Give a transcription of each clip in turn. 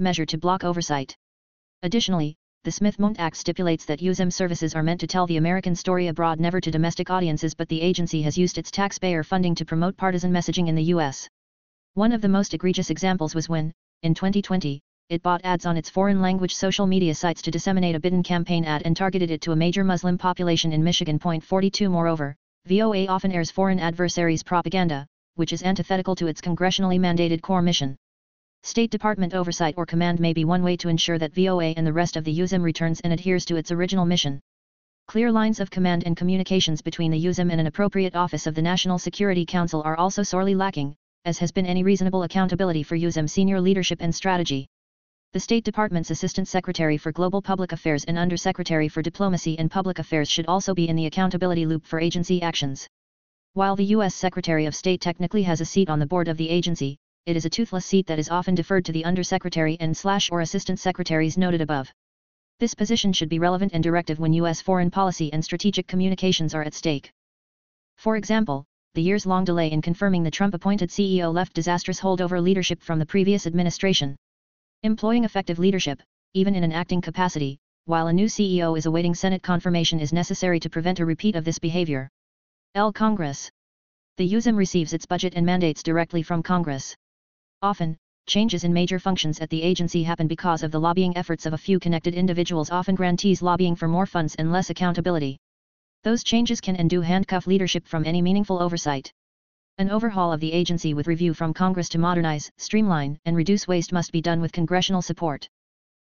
measure to block oversight. Additionally, the Smith-Mundt Act stipulates that USM services are meant to tell the American story abroad never to domestic audiences but the agency has used its taxpayer funding to promote partisan messaging in the U.S. One of the most egregious examples was when, in 2020, it bought ads on its foreign language social media sites to disseminate a Biden campaign ad and targeted it to a major Muslim population in Michigan. 42 Moreover, VOA often airs foreign adversaries' propaganda, which is antithetical to its congressionally mandated core mission. State Department oversight or command may be one way to ensure that VOA and the rest of the USIM returns and adheres to its original mission. Clear lines of command and communications between the USIM and an appropriate office of the National Security Council are also sorely lacking, as has been any reasonable accountability for USIM senior leadership and strategy. The State Department's Assistant Secretary for Global Public Affairs and Undersecretary for Diplomacy and Public Affairs should also be in the accountability loop for agency actions. While the U.S. Secretary of State technically has a seat on the board of the agency, it is a toothless seat that is often deferred to the Undersecretary and slash or Assistant Secretaries noted above. This position should be relevant and directive when U.S. foreign policy and strategic communications are at stake. For example, the years-long delay in confirming the Trump-appointed CEO left disastrous holdover leadership from the previous administration. Employing effective leadership, even in an acting capacity, while a new CEO is awaiting Senate confirmation is necessary to prevent a repeat of this behavior. L. Congress. The USM receives its budget and mandates directly from Congress. Often, changes in major functions at the agency happen because of the lobbying efforts of a few connected individuals often grantees lobbying for more funds and less accountability. Those changes can and do handcuff leadership from any meaningful oversight. An overhaul of the agency with review from Congress to modernize, streamline, and reduce waste must be done with congressional support.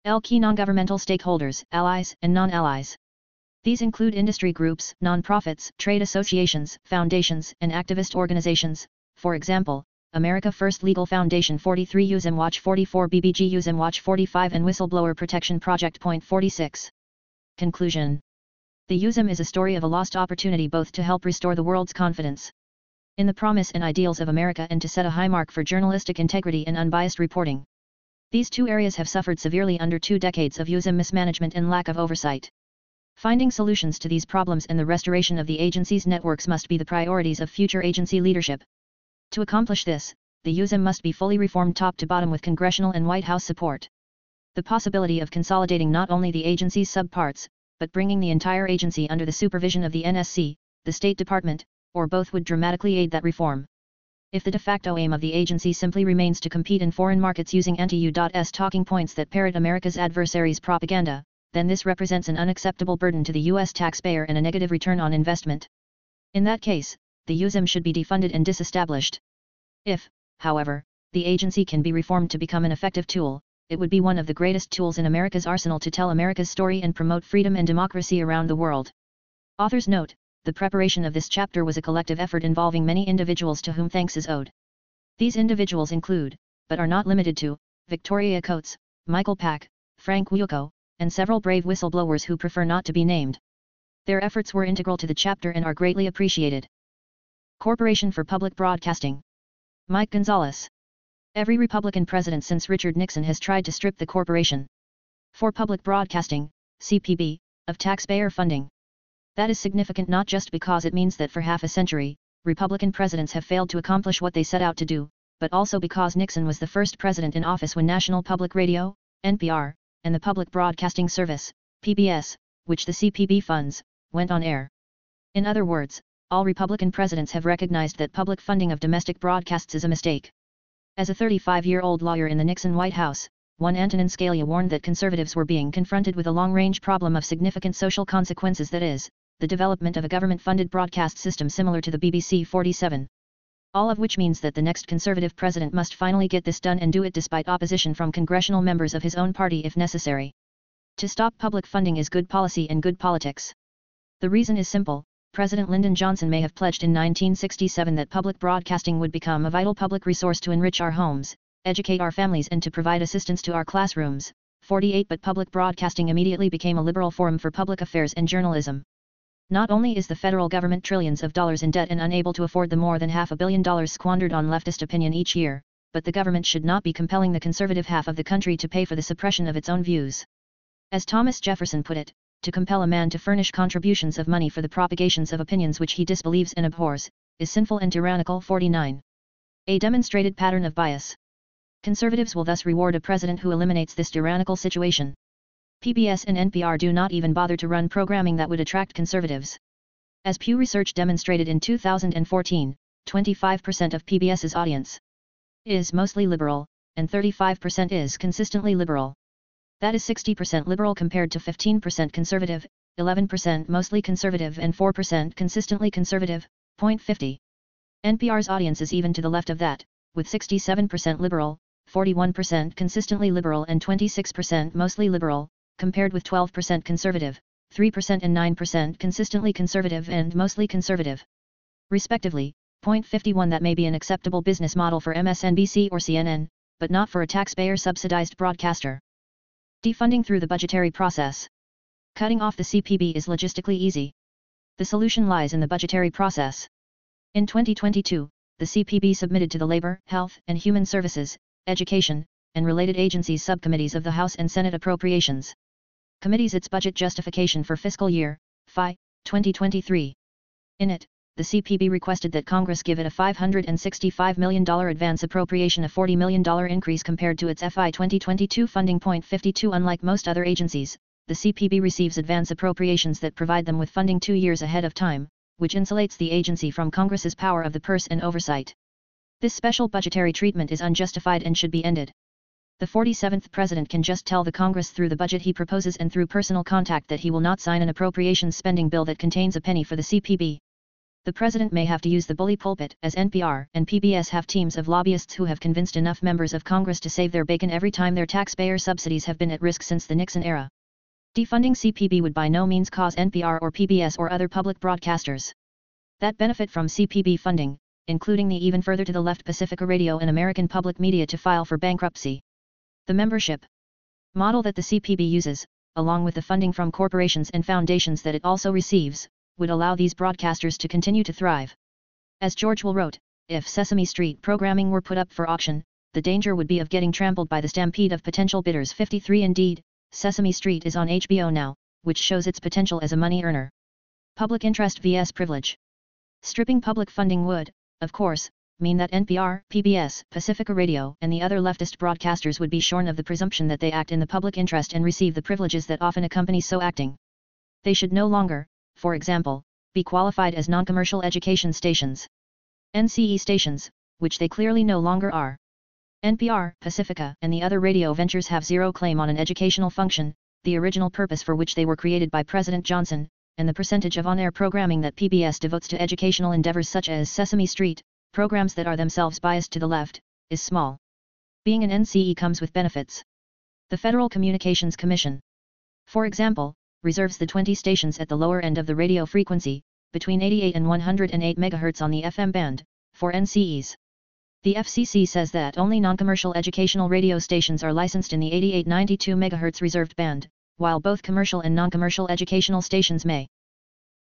L. Key non-governmental stakeholders, allies, and non-allies. These include industry groups, nonprofits, trade associations, foundations, and activist organizations, for example, America First Legal Foundation 43 USIM Watch 44 BBG USIM Watch 45 and Whistleblower Protection Project. Point 46. Conclusion The USIM is a story of a lost opportunity both to help restore the world's confidence in the promise and ideals of America and to set a high mark for journalistic integrity and unbiased reporting. These two areas have suffered severely under two decades of USIM mismanagement and lack of oversight. Finding solutions to these problems and the restoration of the agency's networks must be the priorities of future agency leadership. To accomplish this, the USIM must be fully reformed top to bottom with congressional and White House support. The possibility of consolidating not only the agency's subparts, but bringing the entire agency under the supervision of the NSC, the State Department, or both would dramatically aid that reform. If the de facto aim of the agency simply remains to compete in foreign markets using anti-U.S. talking points that parrot America's adversaries' propaganda, then this represents an unacceptable burden to the U.S. taxpayer and a negative return on investment. In that case, the USIM should be defunded and disestablished. If, however, the agency can be reformed to become an effective tool, it would be one of the greatest tools in America's arsenal to tell America's story and promote freedom and democracy around the world. Authors note, the preparation of this chapter was a collective effort involving many individuals to whom thanks is owed. These individuals include, but are not limited to, Victoria Coates, Michael Pack, Frank Wuco, and several brave whistleblowers who prefer not to be named. Their efforts were integral to the chapter and are greatly appreciated. Corporation for Public Broadcasting. Mike Gonzalez. Every Republican president since Richard Nixon has tried to strip the corporation for public broadcasting, CPB, of taxpayer funding. That is significant not just because it means that for half a century, Republican presidents have failed to accomplish what they set out to do, but also because Nixon was the first president in office when National Public Radio, NPR, and the Public Broadcasting Service, PBS, which the CPB funds, went on air. In other words, all Republican presidents have recognized that public funding of domestic broadcasts is a mistake. As a 35-year-old lawyer in the Nixon White House, one Antonin Scalia warned that conservatives were being confronted with a long-range problem of significant social consequences that is, the development of a government-funded broadcast system similar to the BBC 47. All of which means that the next conservative president must finally get this done and do it despite opposition from congressional members of his own party if necessary. To stop public funding is good policy and good politics. The reason is simple, President Lyndon Johnson may have pledged in 1967 that public broadcasting would become a vital public resource to enrich our homes, educate our families and to provide assistance to our classrooms. 48 But public broadcasting immediately became a liberal forum for public affairs and journalism. Not only is the federal government trillions of dollars in debt and unable to afford the more than half a billion dollars squandered on leftist opinion each year, but the government should not be compelling the conservative half of the country to pay for the suppression of its own views. As Thomas Jefferson put it, to compel a man to furnish contributions of money for the propagations of opinions which he disbelieves and abhors, is sinful and tyrannical. 49. A demonstrated pattern of bias. Conservatives will thus reward a president who eliminates this tyrannical situation. PBS and NPR do not even bother to run programming that would attract conservatives. As Pew Research demonstrated in 2014, 25% of PBS's audience is mostly liberal, and 35% is consistently liberal. That is 60% liberal compared to 15% conservative, 11% mostly conservative and 4% consistently conservative, point 50. NPR's audience is even to the left of that, with 67% liberal, 41% consistently liberal and 26% mostly liberal, compared with 12% conservative, 3% and 9% consistently conservative and mostly conservative. Respectively, point 51 that may be an acceptable business model for MSNBC or CNN, but not for a taxpayer-subsidized broadcaster. Defunding through the budgetary process. Cutting off the CPB is logistically easy. The solution lies in the budgetary process. In 2022, the CPB submitted to the Labor, Health and Human Services, Education, and related agencies subcommittees of the House and Senate Appropriations Committees its budget justification for fiscal year, FY, 2023. In it, the CPB requested that Congress give it a $565 million advance appropriation a $40 million increase compared to its FY 2022 funding. Point 52 Unlike most other agencies, the CPB receives advance appropriations that provide them with funding two years ahead of time, which insulates the agency from Congress's power of the purse and oversight. This special budgetary treatment is unjustified and should be ended. The 47th President can just tell the Congress through the budget he proposes and through personal contact that he will not sign an appropriations spending bill that contains a penny for the CPB. The President may have to use the bully pulpit, as NPR and PBS have teams of lobbyists who have convinced enough members of Congress to save their bacon every time their taxpayer subsidies have been at risk since the Nixon era. Defunding CPB would by no means cause NPR or PBS or other public broadcasters that benefit from CPB funding, including the even further to the left Pacifica Radio and American Public Media to file for bankruptcy. The membership model that the CPB uses, along with the funding from corporations and foundations that it also receives, would allow these broadcasters to continue to thrive. As George Will wrote, if Sesame Street programming were put up for auction, the danger would be of getting trampled by the stampede of potential bidders 53 Indeed, Sesame Street is on HBO now, which shows its potential as a money earner. Public interest vs privilege. Stripping public funding would, of course, mean that NPR, PBS, Pacifica Radio, and the other leftist broadcasters would be shorn of the presumption that they act in the public interest and receive the privileges that often accompany so acting. They should no longer, for example, be qualified as non-commercial education stations. NCE stations, which they clearly no longer are. NPR, Pacifica, and the other radio ventures have zero claim on an educational function, the original purpose for which they were created by President Johnson, and the percentage of on-air programming that PBS devotes to educational endeavors such as Sesame Street, programs that are themselves biased to the left, is small. Being an NCE comes with benefits. The Federal Communications Commission, for example, reserves the 20 stations at the lower end of the radio frequency, between 88 and 108 MHz on the FM band, for NCEs. The FCC says that only non-commercial educational radio stations are licensed in the 88-92 MHz reserved band, while both commercial and non-commercial educational stations may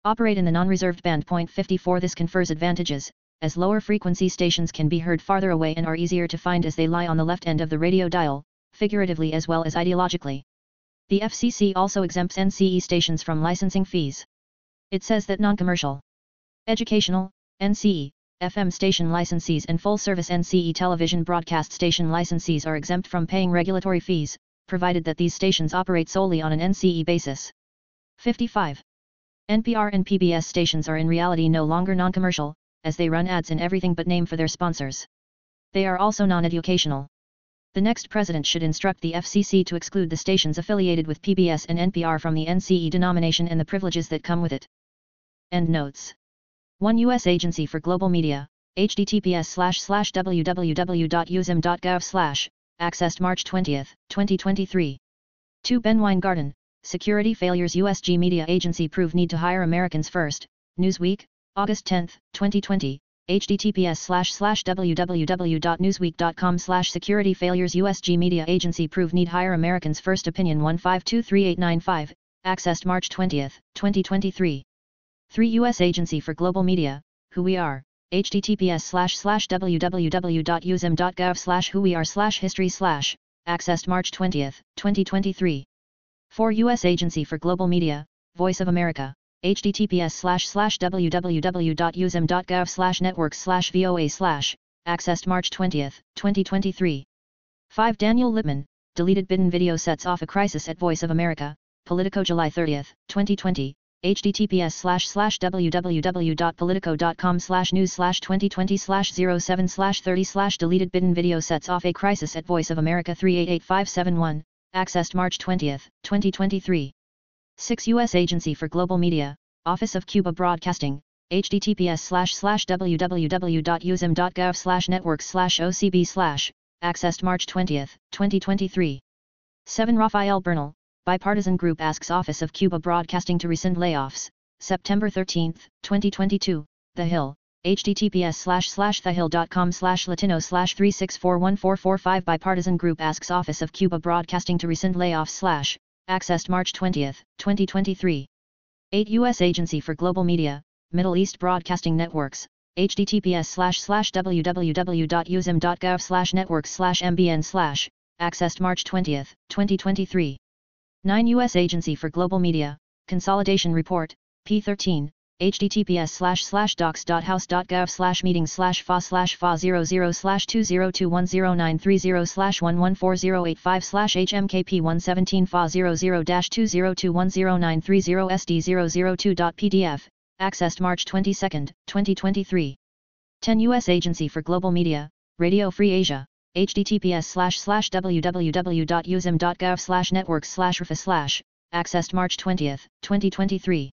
operate in the non-reserved band. Point 54 This confers advantages, as lower frequency stations can be heard farther away and are easier to find as they lie on the left end of the radio dial, figuratively as well as ideologically. The FCC also exempts NCE stations from licensing fees. It says that non-commercial, educational, NCE, FM station licensees and full-service NCE television broadcast station licensees are exempt from paying regulatory fees, provided that these stations operate solely on an NCE basis. 55. NPR and PBS stations are in reality no longer non-commercial, as they run ads in everything but name for their sponsors. They are also non-educational. The next president should instruct the FCC to exclude the stations affiliated with PBS and NPR from the NCE denomination and the privileges that come with it. End notes. One U.S. Agency for Global Media, https slash slash slash, accessed March 20, 2023. 2 Ben Weingarten, Security Failures USG Media Agency Prove Need to Hire Americans First, Newsweek, August 10, 2020, https slash slash www.newsweek.com slash security failures USG Media Agency Prove Need Hire Americans First Opinion 1523895, accessed March 20, 2023. 3 U.S. Agency for Global Media, Who We Are, https slash slash www.usm.gov slash who we are slash history slash, accessed March 20, 2023. 4 U.S. Agency for Global Media, Voice of America, https slash slash www.usm.gov slash networks slash voa slash, accessed March 20, 2023. 5. Daniel Lippman, deleted Biden video sets off a crisis at Voice of America, Politico July 30, 2020, https slash slash www.politico.com slash news slash 2020 slash 07 slash 30 slash deleted Biden video sets off a crisis at Voice of America 388571, accessed March 20, 2023. 6. U.S. Agency for Global Media, Office of Cuba Broadcasting, https slash slash www.usm.gov slash networks slash ocb slash, accessed March 20, 2023. 7. Rafael Bernal, bipartisan group asks Office of Cuba Broadcasting to rescind layoffs, September 13, 2022, The Hill, https slash slash thehill.com slash latino slash 3641445 bipartisan group asks Office of Cuba Broadcasting to rescind layoffs slash, accessed March 20, 2023. 8 U.S. Agency for Global Media, Middle East Broadcasting Networks, https slash slash www.usm.gov slash networks slash mbn slash, accessed March 20, 2023. 9 U.S. Agency for Global Media, Consolidation Report, P13, https slash slash docs.house.gov slash meetings slash fa slash fa 00 slash 2021090 slash 114085 slash hmkp 117 fa 00 dash 2021090 sd002.pdf, accessed March 22, 2023. 10 U.S. Agency for Global Media, Radio Free Asia, https slash slash www.usm.gov slash networks slash slash, accessed March 20, 2023.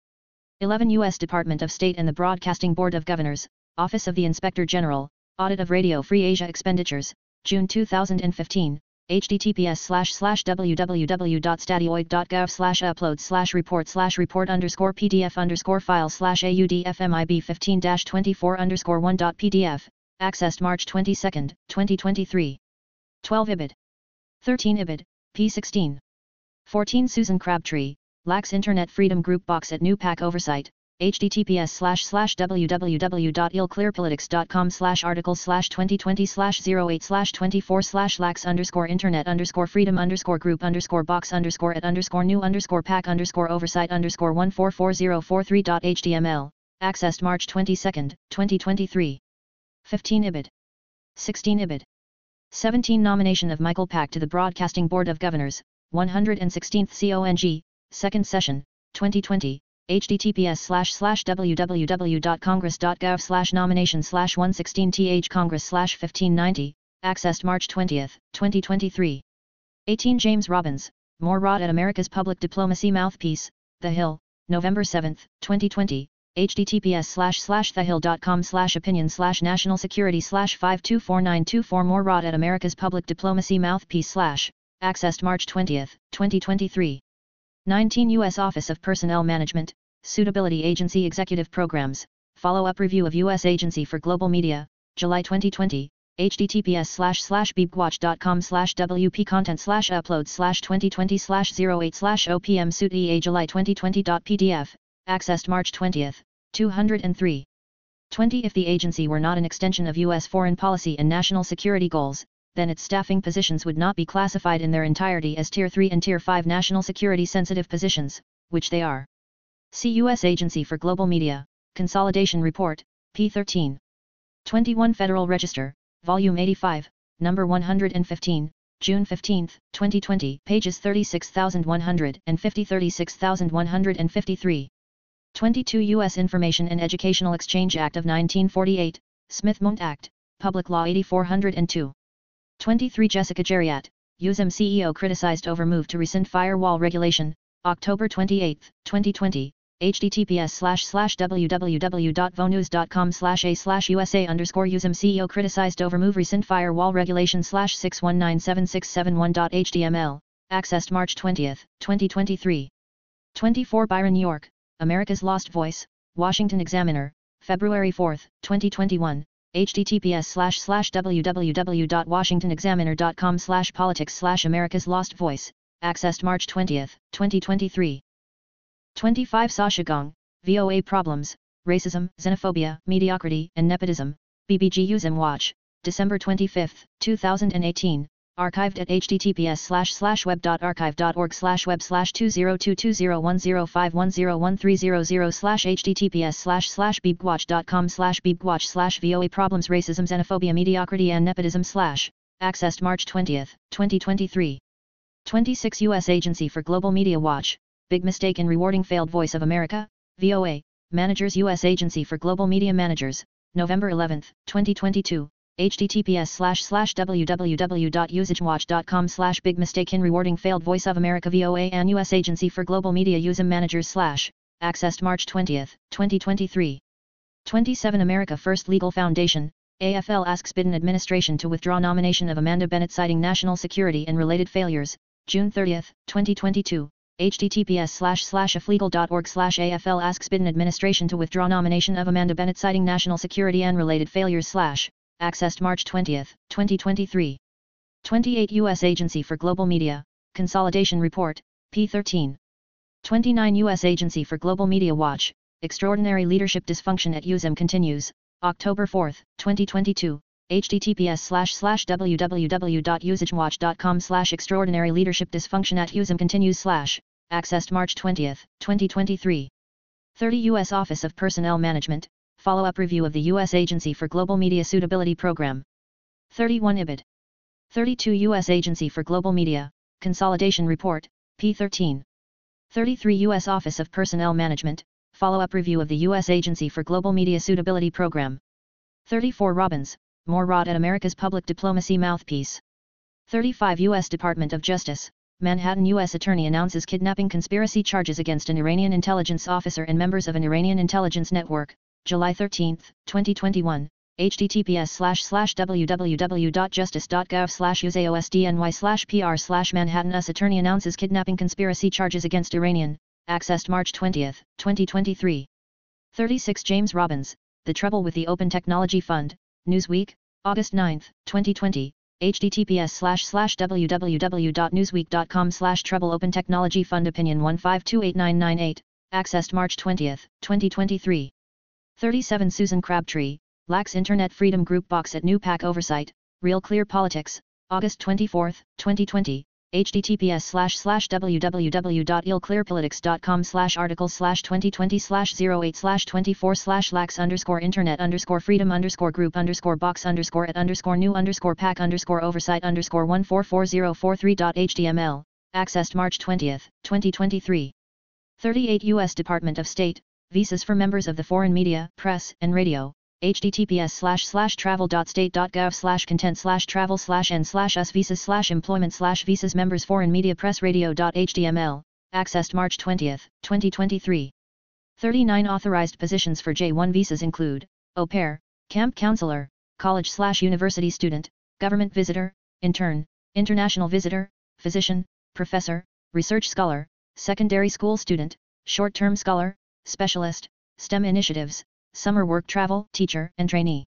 11 U.S. Department of State and the Broadcasting Board of Governors, Office of the Inspector General, Audit of Radio Free Asia Expenditures, June 2015, https slash slash www.stadioid.gov slash upload slash report slash report underscore pdf underscore file slash audfmib 15-24 underscore 1.pdf, accessed March 22, 2023. 12 IBID. 13 IBID, P16. 14 Susan Crabtree, lacks Internet Freedom Group box at New Pack Oversight, https slash slash www.ilclearpolitics.com slash article slash 2020 slash 08 slash 24 slash lax underscore internet underscore freedom underscore group underscore box underscore at underscore new underscore pack underscore oversight underscore 144043.html, accessed March 22, 2023. 15 IBID. 16 IBID. 17 Nomination of Michael Pack to the Broadcasting Board of Governors, 116th CONG, Second Session, 2020, https slash slash www.congress.gov slash nomination slash 116th Congress slash 1590, accessed March 20, 2023. 18 James Robbins, More Rod at America's Public Diplomacy Mouthpiece, The Hill, November 7, 2020, https slash slash thehill.com slash opinion slash national security slash 524924 More Rod at America's Public Diplomacy Mouthpiece slash, accessed March 20, 2023. 19 U.S. Office of Personnel Management, Suitability Agency Executive Programs, Follow-up Review of U.S. Agency for Global Media, July 2020, https slash slash beepwatch.com slash wp content slash upload slash 2020 slash 08 slash opm suit ea July 2020.pdf, accessed March 20, 203. 20 If the agency were not an extension of U.S. foreign policy and national security goals, then its staffing positions would not be classified in their entirety as Tier 3 and Tier 5 national security sensitive positions, which they are. See U.S. Agency for Global Media, Consolidation Report, P13. 21 Federal Register, Volume 85, Number 115, June 15, 2020, pages 36100 and 50 36153. 22 U.S. Information and Educational Exchange Act of 1948, Smith-Mundt Act, Public Law 8402. 23 Jessica Jerreat, USM CEO criticized over move to rescind firewall regulation, October 28, 2020, https slash slash www.vonews.com slash a slash usa underscore USM CEO criticized over move rescind firewall regulation slash 6197671.html, accessed March 20, 2023. 24 Byron York, America's Lost Voice, Washington Examiner, February 4, 2021, https slash slash www.washingtonexaminer.com slash politics slash America's Lost Voice, accessed March 20, 2023. 25 Sasha Gong, VOA Problems, Racism, Xenophobia, Mediocrity, and Nepotism, BBG USM Watch, December 25, 2018, archived at https slash slash web.archive.org slash web slash 202201051013000 slash https slash slash beepwatch.com slash beepwatch slash voa problems racism xenophobia mediocrity and nepotism slash accessed March 20, 2023. 26 U.S. Agency for Global Media Watch, Big Mistake in Rewarding Failed Voice of America, VOA, Managers U.S. Agency for Global Media Managers, November 11, 2022, https slash slash www.usagewatch.com slash big mistake in rewarding failed voice of America VOA and U.S. Agency for Global Media USM Managers slash, accessed March 20, 2023. 27 America First Legal Foundation, AFL asks Biden administration to withdraw nomination of Amanda Bennett citing national security and related failures, June 30, 2022, https slash slash aflegal.org slash AFL asks Biden administration to withdraw nomination of Amanda Bennett citing national security and related failures slash, accessed March 20, 2023. 28 U.S. Agency for Global Media, Consolidation Report, P13. 29 U.S. Agency for Global Media Watch, Extraordinary Leadership Dysfunction at USM continues, October 4, 2022, https slash slash www.usagewatch.com slash extraordinary leadership dysfunction at USM continues slash, accessed March 20, 2023. 30 U.S. Office of Personnel Management, follow-up review of the U.S. Agency for Global Media Suitability Program. 31 IBID. 32 U.S. Agency for Global Media, Consolidation Report, P13. 33 U.S. Office of Personnel Management, follow-up review of the U.S. Agency for Global Media Suitability Program. 34 Robbins, more Rod at America's Public Diplomacy Mouthpiece. 35 U.S. Department of Justice, Manhattan U.S. Attorney announces kidnapping conspiracy charges against an Iranian intelligence officer and members of an Iranian intelligence network, July 13, 2021, https slash slash www.justice.gov slash usaosdny slash pr slash Manhattan US Attorney announces kidnapping conspiracy charges against Iranian, accessed March 20, 2023. 36 James Robbins, The Trouble with the Open Technology Fund, Newsweek, August 9, 2020, https slash slash www.newsweek.com slash trouble open technology fund opinion 1528998, accessed March 20, 2023. 37 Susan Crabtree, lacks Internet Freedom Group box at New Pack Oversight, Real Clear Politics, August 24, 2020, https slash slash www.ilclearpolitics.com slash article slash 2020 slash 08 slash 24 slash lax underscore internet underscore freedom underscore group underscore box underscore at underscore new underscore pack underscore oversight underscore 144043.html, accessed March 20, 2023. 38 U.S. Department of State, visas for members of the foreign media, press, and radio, https slash slash travel.state.gov slash content slash travel slash n slash us visas slash employment slash visas members foreign media press radio.html, accessed March 20, 2023. 39 authorized positions for J1 visas include, au pair, camp counselor, college slash university student, government visitor, intern, international visitor, physician, professor, research scholar, secondary school student, short-term scholar, specialist, STEM initiatives, summer work travel, teacher, and trainee.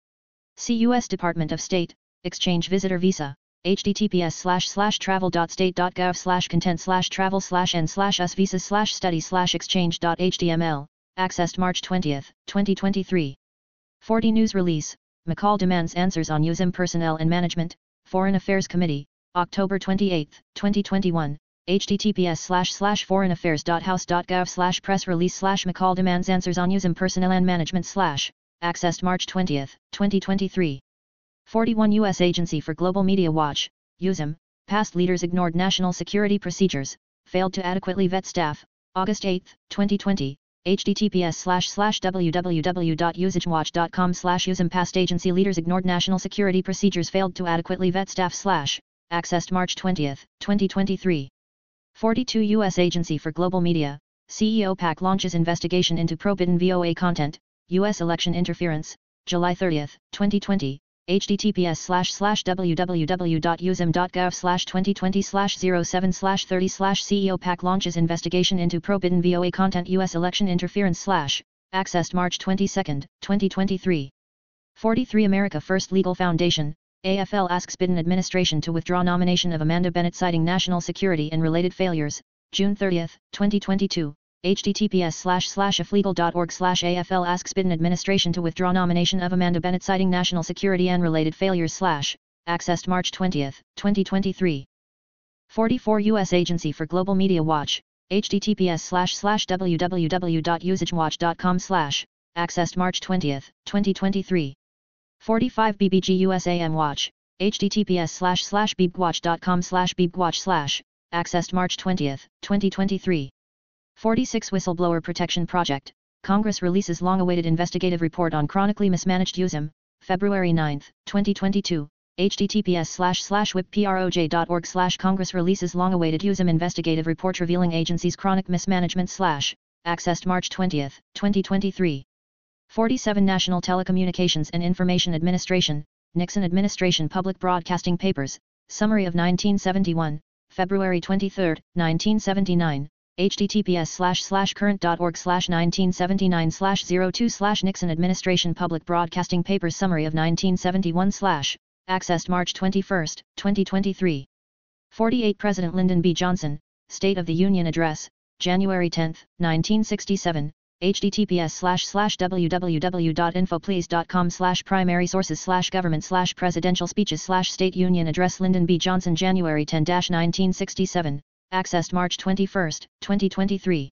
See U.S. Department of State, Exchange Visitor Visa, https slash slash travel.state.gov slash content slash travel slash n slash us visa slash study slash exchange.html, accessed March 20, 2023. 40 News Release, McCaul demands answers on USM personnel and management, Foreign Affairs Committee, October 28, 2021, https slash slash foreignaffairs.house.gov slash press release slash McCaul demands answers on USM personnel and management slash, accessed March 20, 2023. 41 U.S. Agency for Global Media Watch, USM, past leaders ignored national security procedures, failed to adequately vet staff, August 8, 2020, https slash slash www.usagewatch.com slash USM past agency leaders ignored national security procedures failed to adequately vet staff slash, accessed March 20, 2023. 42 U.S. Agency for Global Media, CEO Pack launches investigation into pro-Biden VOA content, U.S. election interference, July 30, 2020, https slash slash www.usm.gov slash 2020 slash 07 slash 30 slash CEO Pack launches investigation into pro-Biden VOA content U.S. election interference slash, accessed March 22, 2023. 43 America First Legal Foundation, AFL asks Biden administration to withdraw nomination of Amanda Bennett citing national security and related failures, June 30, 2022, https slash slash aflegal.org slash AFL asks Biden administration to withdraw nomination of Amanda Bennett citing national security and related failures slash, accessed March 20, 2023. 44 U.S. Agency for Global Media Watch, https slash slash www.usagewatch.com slash, accessed March 20, 2023. 45 BBG USAM Watch, https slash slash beepwatch.com slash beepwatch slash, accessed March 20, 2023. 46 Whistleblower Protection Project, Congress releases long-awaited investigative report on chronically mismanaged USIM, February 9, 2022, https slash slash whipproj.org slash Congress releases long-awaited USIM investigative report revealing agency's chronic mismanagement slash, accessed March 20, 2023. 47 National Telecommunications and Information Administration, Nixon Administration Public Broadcasting Papers, Summary of 1971, February 23, 1979, https slash slash current.org slash 1979 slash 02 slash Nixon Administration Public Broadcasting Papers Summary of 1971 slash, accessed March 21, 2023. 48 President Lyndon B. Johnson, State of the Union Address, January 10, 1967, https slash slash www.infoplease.com slash primary sources slash government slash presidential speeches slash state union address Lyndon B. Johnson January 10-1967, accessed March 21, 2023.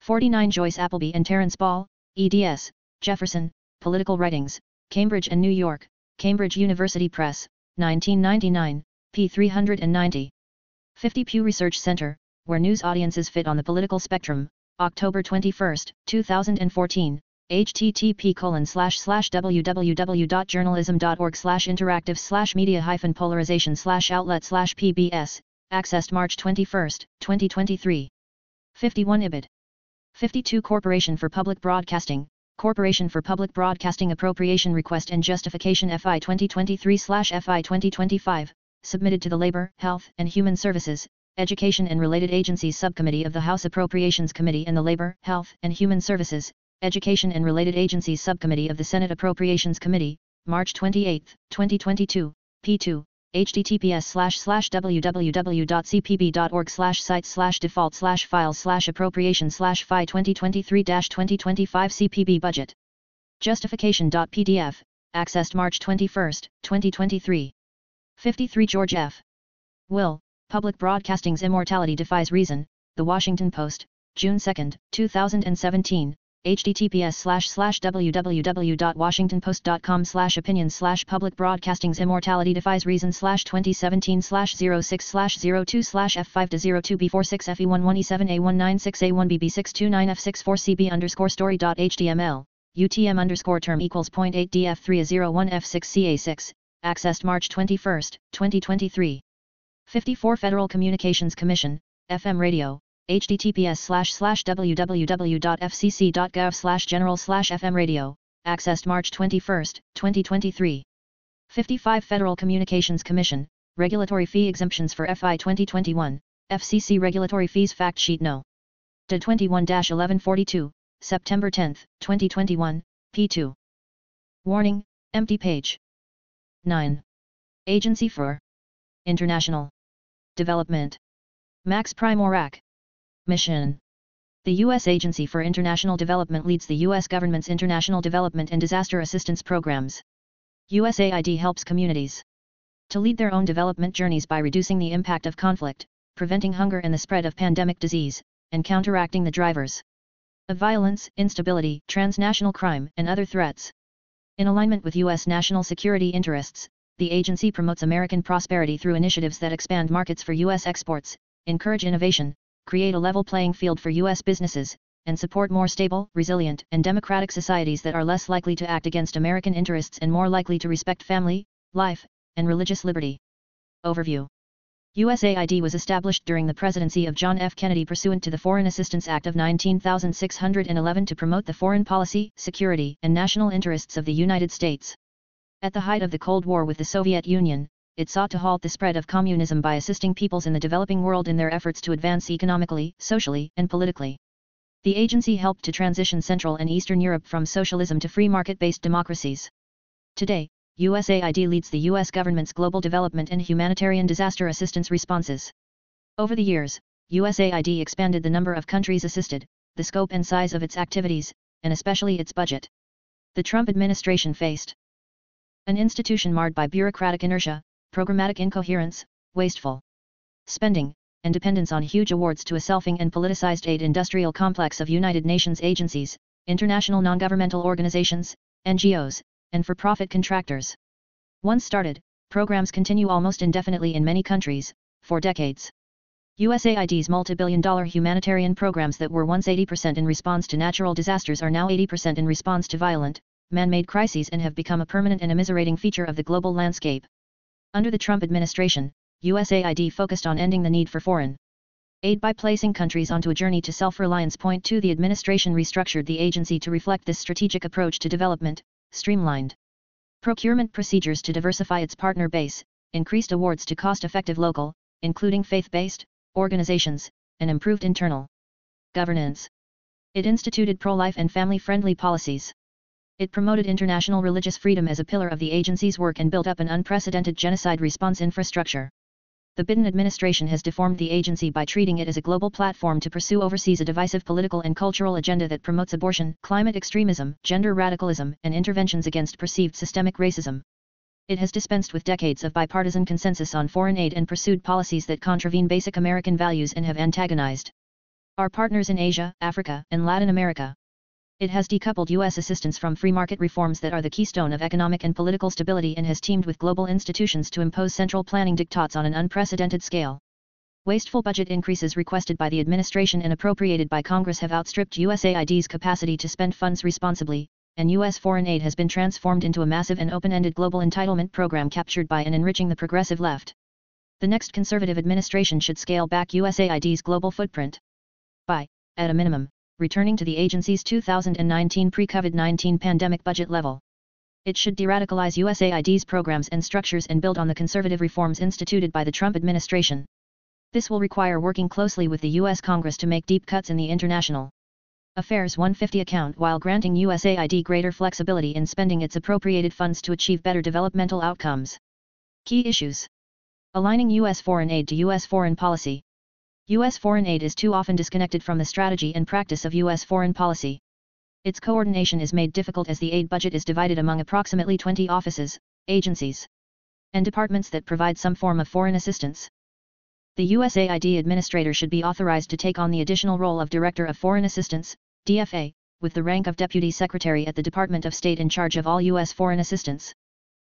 49 Joyce Appleby and Terence Ball, eds, Jefferson, Political Writings, Cambridge and New York, Cambridge University Press, 1999, p. 390. 50 Pew Research Center, where news audiences fit on the political spectrum, October 21, 2014, http slash slash www.journalism.org slash interactive slash media hyphen polarization slash outlet slash pbs, accessed March 21, 2023. 51 IBID. 52 Corporation for Public Broadcasting, Corporation for Public Broadcasting Appropriation Request and Justification FI 2023 FI 2025, submitted to the Labor, Health and Human Services, Education and Related Agencies Subcommittee of the House Appropriations Committee and the Labor, Health and Human Services, Education and Related Agencies Subcommittee of the Senate Appropriations Committee, March 28, 2022, p2, https slash slash www.cpb.org slash sites slash default slash files slash appropriation slash FI 2023-2025 CPB budget. Justification.pdf, accessed March 21, 2023. 53 George F. Will, Public Broadcasting's Immortality Defies Reason, The Washington Post, June 2, 2017, https slash slash www.washingtonpost.com slash opinion slash public broadcasting's immortality defies reason slash 2017 slash 06 slash 02 slash f5 to 02 b46 fe11e7 a196 a1 bb629 f64 cb underscore story dot html utm underscore term equals 0.8 df3 a 01 f6 ca6 accessed march 21 2023 54 Federal Communications Commission, FM radio, https www.fcc.gov general slash FM radio, accessed March 21, 2023. 55 Federal Communications Commission, Regulatory Fee Exemptions for FI 2021, FCC Regulatory Fees Fact Sheet No. DA 21-1142, September 10, 2021, P2. Warning, empty page. 9. Agency for International Development. Max Primorac. Mission. The U.S. Agency for International Development leads the U.S. government's international development and disaster assistance programs. USAID helps communities to lead their own development journeys by reducing the impact of conflict, preventing hunger and the spread of pandemic disease, and counteracting the drivers of violence, instability, transnational crime, and other threats. In alignment with U.S. national security interests, the agency promotes American prosperity through initiatives that expand markets for U.S. exports, encourage innovation, create a level playing field for U.S. businesses, and support more stable, resilient, and democratic societies that are less likely to act against American interests and more likely to respect family, life, and religious liberty. Overview USAID was established during the presidency of John F. Kennedy pursuant to the Foreign Assistance Act of 19611 to promote the foreign policy, security, and national interests of the United States. At the height of the Cold War with the Soviet Union, it sought to halt the spread of communism by assisting peoples in the developing world in their efforts to advance economically, socially, and politically. The agency helped to transition Central and Eastern Europe from socialism to free market-based democracies. Today, USAID leads the U.S. government's global development and humanitarian disaster assistance responses. Over the years, USAID expanded the number of countries assisted, the scope and size of its activities, and especially its budget. The Trump administration faced an institution marred by bureaucratic inertia, programmatic incoherence, wasteful spending, and dependence on huge awards to a selfing and politicized aid industrial complex of United Nations agencies, international non-governmental organizations, NGOs, and for-profit contractors. Once started, Programs continue almost indefinitely in many countries, for decades. USAID's multi-billion dollar humanitarian programs that were once 80% in response to natural disasters are now 80% in response to violent, man-made crises and have become a permanent and immiserating feature of the global landscape. Under the Trump administration, USAID focused on ending the need for foreign aid by placing countries onto a journey to self-reliance. Point 2 The administration restructured the agency to reflect this strategic approach to development, streamlined procurement procedures to diversify its partner base, increased awards to cost-effective local, including faith-based, organizations, and improved internal governance. It instituted pro-life and family-friendly policies. It promoted international religious freedom as a pillar of the agency's work and built up an unprecedented genocide response infrastructure. The Biden administration has deformed the agency by treating it as a global platform to pursue overseas a divisive political and cultural agenda that promotes abortion, climate extremism, gender radicalism, and interventions against perceived systemic racism. It has dispensed with decades of bipartisan consensus on foreign aid and pursued policies that contravene basic American values and have antagonized our partners in Asia, Africa, and Latin America. It has decoupled U.S. assistance from free market reforms that are the keystone of economic and political stability and has teamed with global institutions to impose central planning diktats on an unprecedented scale. Wasteful budget increases requested by the administration and appropriated by Congress have outstripped USAID's capacity to spend funds responsibly, and U.S. foreign aid has been transformed into a massive and open-ended global entitlement program captured by and enriching the progressive left. The next conservative administration should scale back USAID's global footprint. By, at a minimum, returning to the agency's 2019 pre-COVID-19 pandemic budget level. It should de-radicalize USAID's programs and structures and build on the conservative reforms instituted by the Trump administration. This will require working closely with the U.S. Congress to make deep cuts in the international Affairs 150 account while granting USAID greater flexibility in spending its appropriated funds to achieve better developmental outcomes. Key issues Aligning U.S. foreign aid to U.S. foreign policy. U.S. foreign aid is too often disconnected from the strategy and practice of U.S. foreign policy. Its coordination is made difficult as the aid budget is divided among approximately 20 offices, agencies, and departments that provide some form of foreign assistance. The USAID administrator should be authorized to take on the additional role of Director of Foreign Assistance, DFA, with the rank of Deputy Secretary at the Department of State in charge of all U.S. foreign assistance.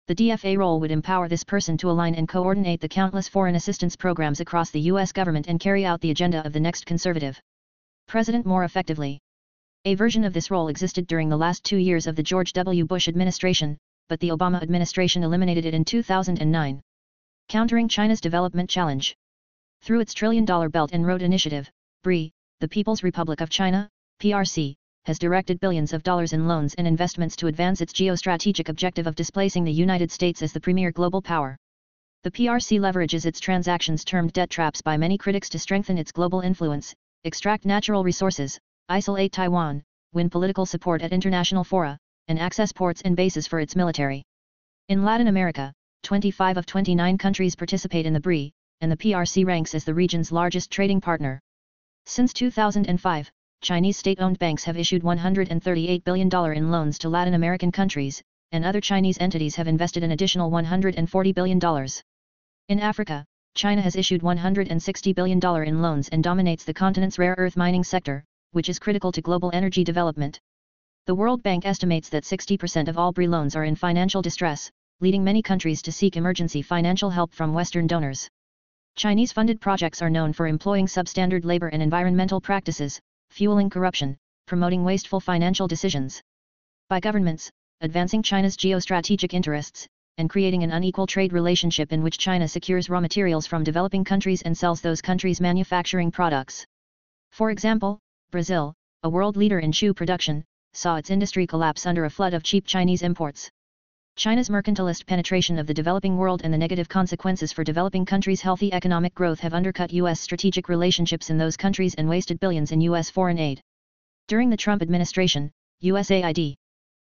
The DFA role would empower this person to align and coordinate the countless foreign assistance programs across the U.S. government and carry out the agenda of the next conservative president more effectively. A version of this role existed during the last two years of the George W. Bush administration, but the Obama administration eliminated it in 2009. Countering China's development challenge. Through its Trillion Dollar Belt and Road Initiative, BRI, the People's Republic of China, PRC, has directed billions of dollars in loans and investments to advance its geostrategic objective of displacing the United States as the premier global power. The PRC leverages its transactions termed debt traps by many critics to strengthen its global influence, extract natural resources, isolate Taiwan, win political support at international fora, and access ports and bases for its military. In Latin America, 25 of 29 countries participate in the BRI, and the PRC ranks as the region's largest trading partner. Since 2005, Chinese state-owned banks have issued $138 billion in loans to Latin American countries, and other Chinese entities have invested an additional $140 billion. In Africa, China has issued $160 billion in loans and dominates the continent's rare earth mining sector, which is critical to global energy development. The World Bank estimates that 60% of all BRI loans are in financial distress, leading many countries to seek emergency financial help from Western donors. Chinese-funded projects are known for employing substandard labor and environmental practices, fueling corruption, promoting wasteful financial decisions by governments, advancing China's geostrategic interests, and creating an unequal trade relationship in which China secures raw materials from developing countries and sells those countries' manufacturing products. For example, Brazil, a world leader in shoe production, saw its industry collapse under a flood of cheap Chinese imports. China's mercantilist penetration of the developing world and the negative consequences for developing countries' healthy economic growth have undercut U.S. strategic relationships in those countries and wasted billions in U.S. foreign aid. During the Trump administration, USAID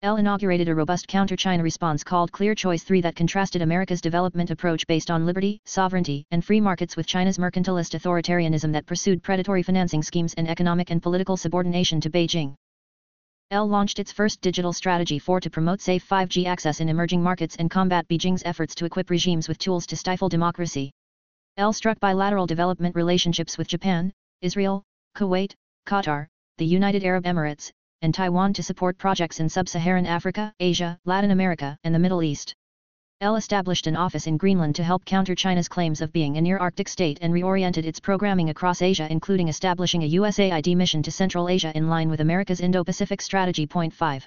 L inaugurated a robust counter-China response called Clear Choice 3 that contrasted America's development approach based on liberty, sovereignty, and free markets with China's mercantilist authoritarianism that pursued predatory financing schemes and economic and political subordination to Beijing. L launched its first digital strategy for to promote safe 5G access in emerging markets and combat Beijing's efforts to equip regimes with tools to stifle democracy. L struck bilateral development relationships with Japan, Israel, Kuwait, Qatar, the United Arab Emirates, and Taiwan to support projects in sub-Saharan Africa, Asia, Latin America, and the Middle East. L established an office in Greenland to help counter China's claims of being a near-Arctic state and reoriented its programming across Asia including establishing a USAID mission to Central Asia in line with America's Indo-Pacific Strategy. Point 5.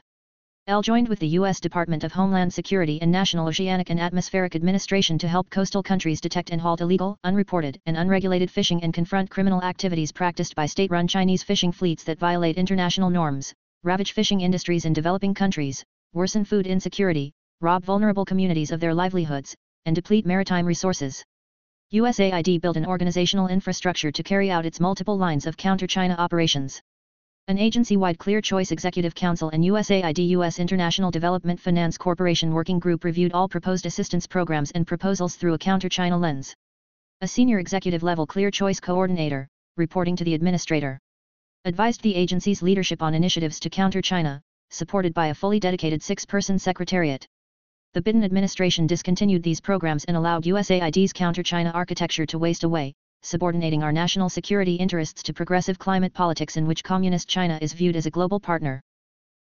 L joined with the U.S. Department of Homeland Security and National Oceanic and Atmospheric Administration to help coastal countries detect and halt illegal, unreported, and unregulated fishing and confront criminal activities practiced by state-run Chinese fishing fleets that violate international norms, ravage fishing industries in developing countries, worsen food insecurity, rob vulnerable communities of their livelihoods, and deplete maritime resources. USAID built an organizational infrastructure to carry out its multiple lines of counter-China operations. An agency-wide Clear Choice Executive Council and USAID U.S. International Development Finance Corporation Working Group reviewed all proposed assistance programs and proposals through a counter-China lens. A senior executive-level Clear Choice coordinator, reporting to the administrator, advised the agency's leadership on initiatives to counter China, supported by a fully dedicated six-person secretariat the Biden administration discontinued these programs and allowed USAID's counter-China architecture to waste away, subordinating our national security interests to progressive climate politics in which communist China is viewed as a global partner.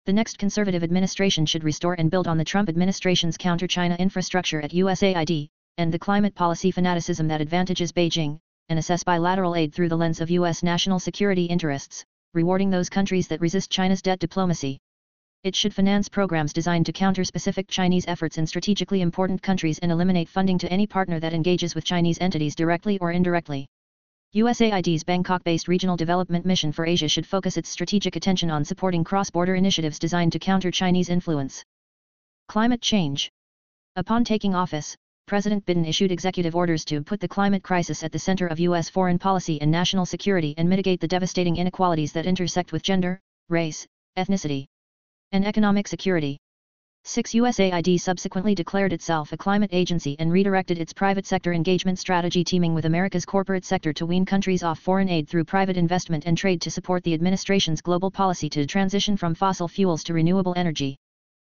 The next conservative administration should restore and build on the Trump administration's counter-China infrastructure at USAID, and the climate policy fanaticism that advantages Beijing, and assess bilateral aid through the lens of U.S. national security interests, rewarding those countries that resist China's debt diplomacy. It should finance programs designed to counter specific Chinese efforts in strategically important countries and eliminate funding to any partner that engages with Chinese entities directly or indirectly. USAID's Bangkok-based regional development mission for Asia should focus its strategic attention on supporting cross-border initiatives designed to counter Chinese influence. Climate change. Upon taking office, President Biden issued executive orders to put the climate crisis at the center of U.S. foreign policy and national security and mitigate the devastating inequalities that intersect with gender, race, ethnicity, and economic security. 6. USAID subsequently declared itself a climate agency and redirected its private sector engagement strategy teaming with America's corporate sector to wean countries off foreign aid through private investment and trade to support the administration's global policy to transition from fossil fuels to renewable energy.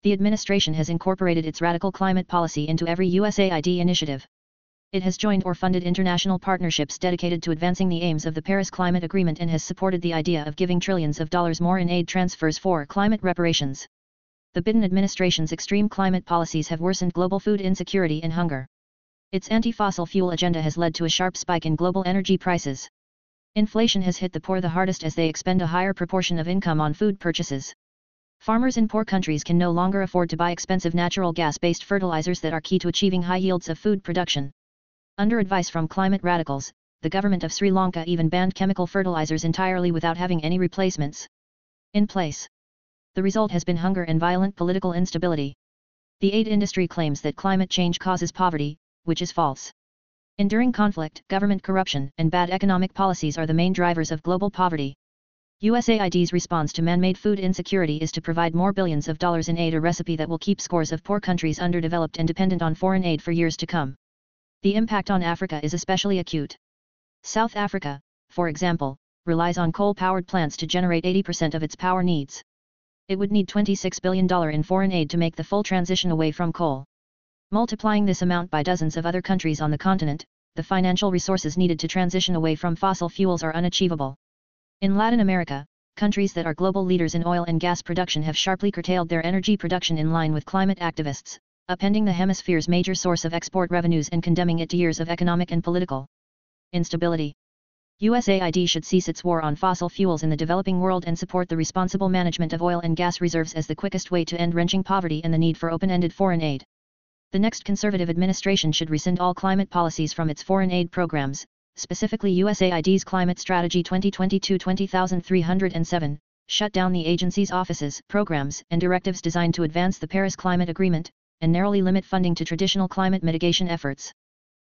The administration has incorporated its radical climate policy into every USAID initiative. It has joined or funded international partnerships dedicated to advancing the aims of the Paris Climate Agreement and has supported the idea of giving trillions of dollars more in aid transfers for climate reparations. The Biden administration's extreme climate policies have worsened global food insecurity and hunger. Its anti-fossil fuel agenda has led to a sharp spike in global energy prices. Inflation has hit the poor the hardest as they expend a higher proportion of income on food purchases. Farmers in poor countries can no longer afford to buy expensive natural gas-based fertilizers that are key to achieving high yields of food production. Under advice from climate radicals, the government of Sri Lanka even banned chemical fertilizers entirely without having any replacements in place. The result has been hunger and violent political instability. The aid industry claims that climate change causes poverty, which is false. Enduring conflict, government corruption, and bad economic policies are the main drivers of global poverty. USAID's response to man-made food insecurity is to provide more billions of dollars in aid a recipe that will keep scores of poor countries underdeveloped and dependent on foreign aid for years to come. The impact on Africa is especially acute. South Africa, for example, relies on coal-powered plants to generate 80% of its power needs. It would need $26 billion in foreign aid to make the full transition away from coal. Multiplying this amount by dozens of other countries on the continent, the financial resources needed to transition away from fossil fuels are unachievable. In Latin America, countries that are global leaders in oil and gas production have sharply curtailed their energy production in line with climate activists, upending the hemisphere's major source of export revenues and condemning it to years of economic and political instability. USAID should cease its war on fossil fuels in the developing world and support the responsible management of oil and gas reserves as the quickest way to end wrenching poverty and the need for open-ended foreign aid. The next conservative administration should rescind all climate policies from its foreign aid programs, specifically USAID's Climate Strategy 2022-20307, shut down the agency's offices, programs, and directives designed to advance the Paris Climate Agreement, and narrowly limit funding to traditional climate mitigation efforts.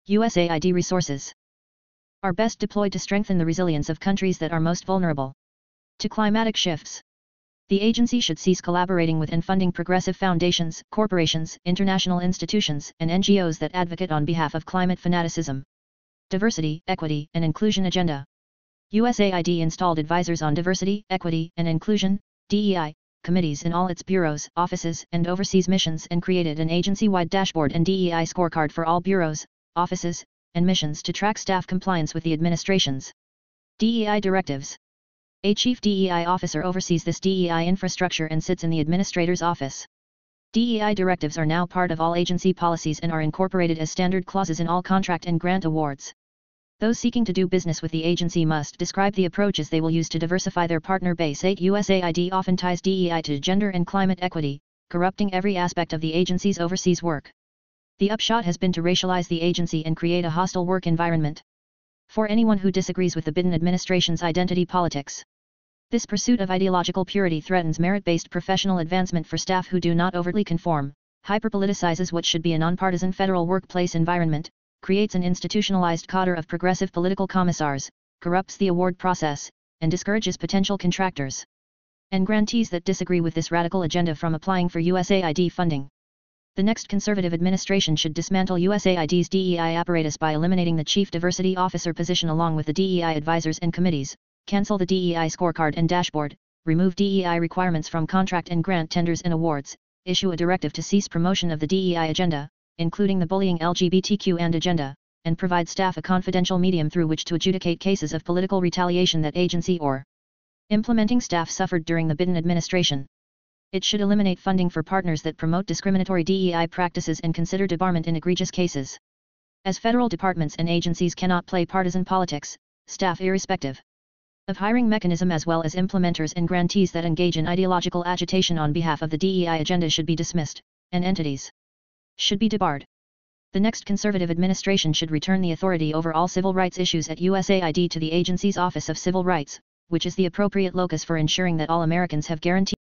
USAID resources are best deployed to strengthen the resilience of countries that are most vulnerable to climatic shifts. The agency should cease collaborating with and funding progressive foundations, corporations, international institutions, and NGOs that advocate on behalf of climate fanaticism. Diversity, Equity, and Inclusion Agenda USAID installed advisors on diversity, equity, and inclusion, DEI, committees in all its bureaus, offices, and overseas missions and created an agency-wide dashboard and DEI scorecard for all bureaus, offices, and missions to track staff compliance with the administration's DEI directives. A chief DEI officer oversees this DEI infrastructure and sits in the administrator's office. DEI directives are now part of all agency policies and are incorporated as standard clauses in all contract and grant awards. Those seeking to do business with the agency must describe the approaches they will use to diversify their partner base. 8 USAID often ties DEI to gender and climate equity, corrupting every aspect of the agency's overseas work. The upshot has been to racialize the agency and create a hostile work environment. For anyone who disagrees with the Biden administration's identity politics, this pursuit of ideological purity threatens merit-based professional advancement for staff who do not overtly conform, hyperpoliticizes what should be a nonpartisan federal workplace environment, creates an institutionalized cadre of progressive political commissars, corrupts the award process, and discourages potential contractors and grantees that disagree with this radical agenda from applying for USAID funding. The next conservative administration should dismantle USAID's DEI apparatus by eliminating the Chief Diversity Officer position along with the DEI advisors and committees, cancel the DEI scorecard and dashboard, remove DEI requirements from contract and grant tenders and awards, issue a directive to cease promotion of the DEI agenda, including the bullying LGBTQ and agenda, and provide staff a confidential medium through which to adjudicate cases of political retaliation that agency or implementing staff suffered during the Biden administration. It should eliminate funding for partners that promote discriminatory DEI practices and consider debarment in egregious cases. As federal departments and agencies cannot play partisan politics, staff irrespective of hiring mechanism as well as implementers and grantees that engage in ideological agitation on behalf of the DEI agenda should be dismissed, and entities should be debarred. The next conservative administration should return the authority over all civil rights issues at USAID to the agency's Office of Civil Rights, which is the appropriate locus for ensuring that all Americans have guaranteed